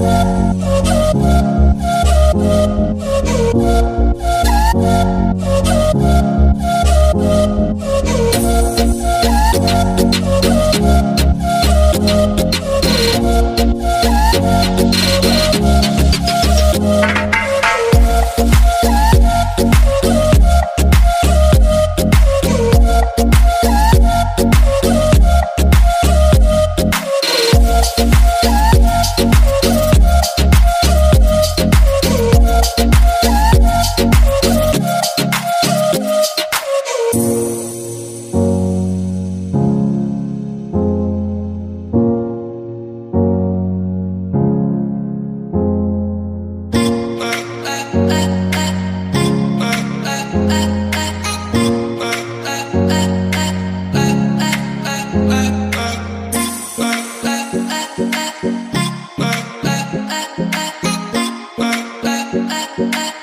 Bye. Bye.